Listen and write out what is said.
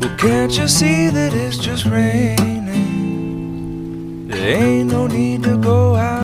Well, can't you see that it's just raining? There ain't no need to.